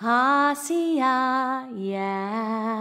Hasia, yeah.